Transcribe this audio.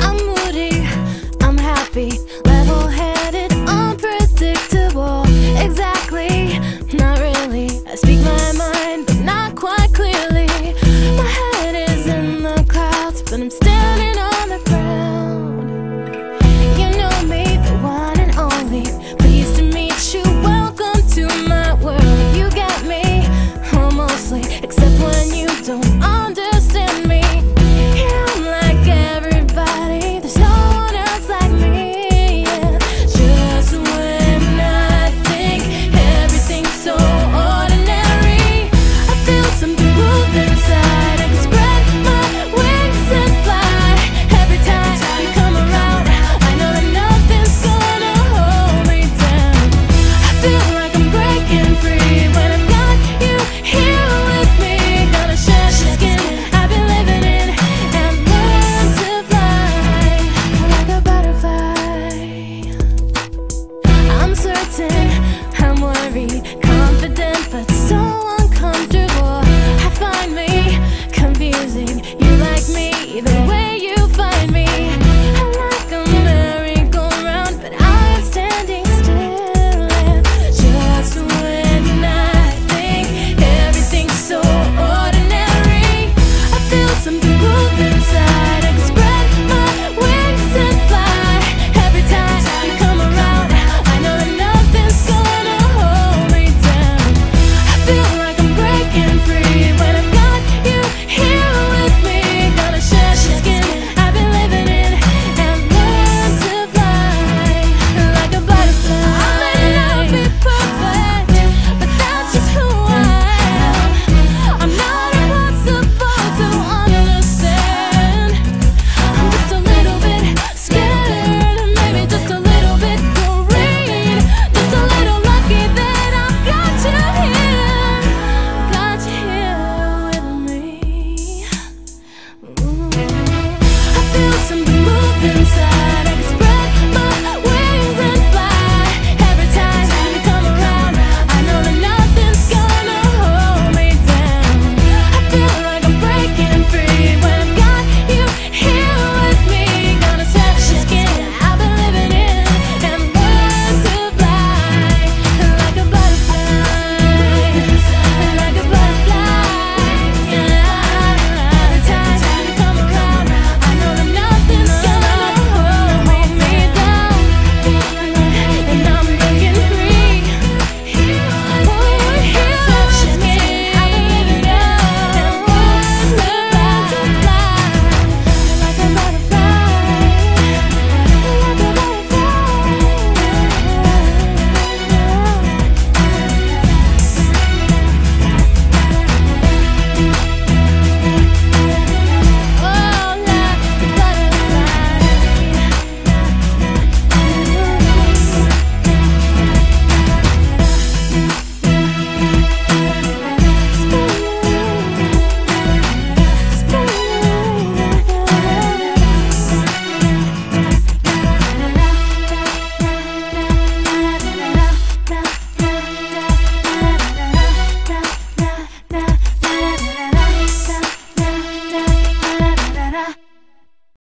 I'm moody, I'm happy, level headed, unpredictable. Exactly, not really. I speak my Worried, confident but so